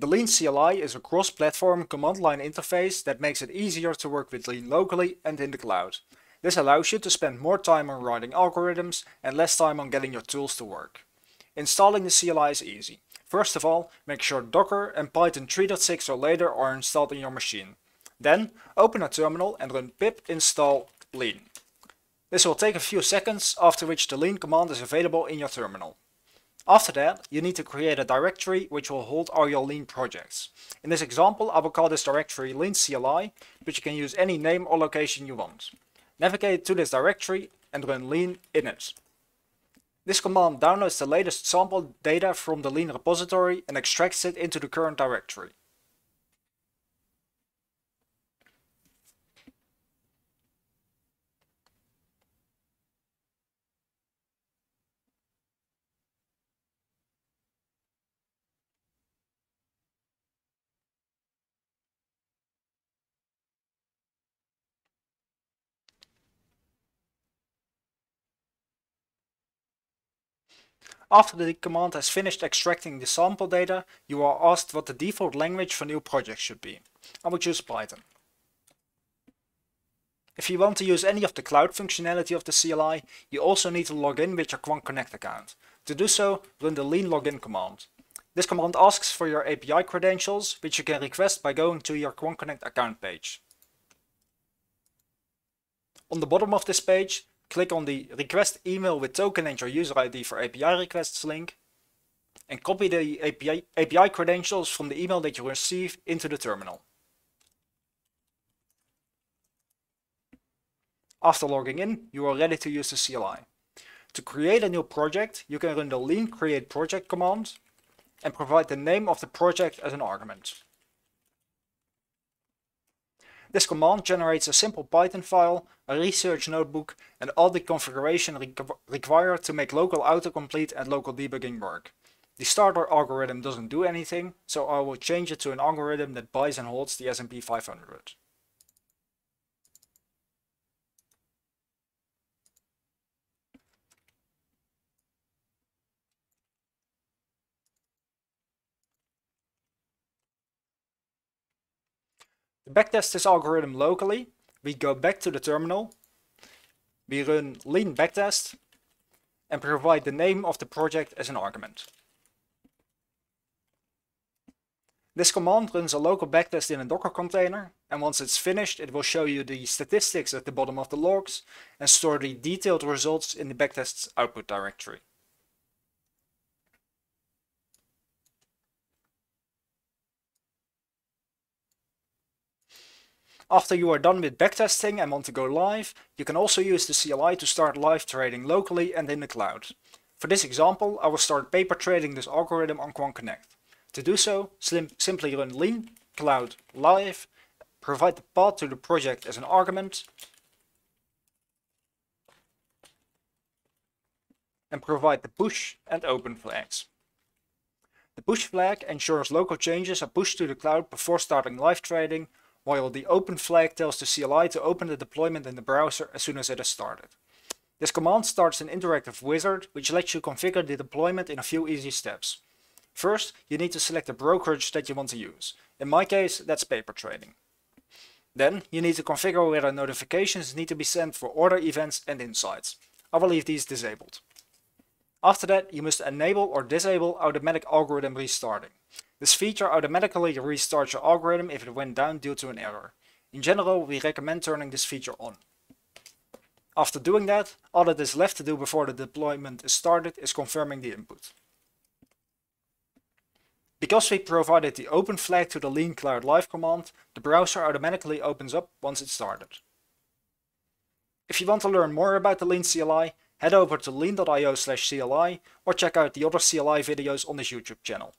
The Lean CLI is a cross-platform command line interface that makes it easier to work with Lean locally and in the cloud. This allows you to spend more time on writing algorithms and less time on getting your tools to work. Installing the CLI is easy. First of all, make sure Docker and Python 3.6 or later are installed on your machine. Then, open a terminal and run pip install lean. This will take a few seconds, after which the lean command is available in your terminal. After that, you need to create a directory which will hold all your lean projects. In this example, I will call this directory lean CLI, but you can use any name or location you want. Navigate to this directory and run lean init. This command downloads the latest sample data from the lean repository and extracts it into the current directory. After the command has finished extracting the sample data, you are asked what the default language for new projects should be. I will choose Python. If you want to use any of the cloud functionality of the CLI, you also need to log in with your QuantConnect account. To do so, run the lean login command. This command asks for your API credentials, which you can request by going to your QuantConnect account page. On the bottom of this page, click on the request email with token and your user ID for API requests link and copy the API, API credentials from the email that you receive into the terminal. After logging in, you are ready to use the CLI. To create a new project, you can run the lean create project command and provide the name of the project as an argument. This command generates a simple Python file, a research notebook, and all the configuration re required to make local autocomplete and local debugging work. The starter algorithm doesn't do anything, so I will change it to an algorithm that buys and holds the S&P 500. Backtest this algorithm locally, we go back to the terminal, we run lean backtest, and provide the name of the project as an argument. This command runs a local backtest in a Docker container, and once it's finished it will show you the statistics at the bottom of the logs and store the detailed results in the backtest's output directory. After you are done with backtesting and want to go live, you can also use the CLI to start live trading locally and in the cloud. For this example, I will start paper trading this algorithm on QuantConnect. To do so, sim simply run lean cloud live, provide the path to the project as an argument, and provide the push and open flags. The push flag ensures local changes are pushed to the cloud before starting live trading while the open flag tells the CLI to open the deployment in the browser as soon as it has started. This command starts an interactive wizard which lets you configure the deployment in a few easy steps. First, you need to select the brokerage that you want to use. In my case, that's paper trading. Then, you need to configure whether notifications need to be sent for order events and insights. I will leave these disabled. After that, you must enable or disable automatic algorithm restarting. This feature automatically restarts your algorithm if it went down due to an error. In general, we recommend turning this feature on. After doing that, all that is left to do before the deployment is started is confirming the input. Because we provided the open flag to the lean cloud live command, the browser automatically opens up once it started. If you want to learn more about the Lean CLI, head over to lean.io slash CLI or check out the other CLI videos on this YouTube channel.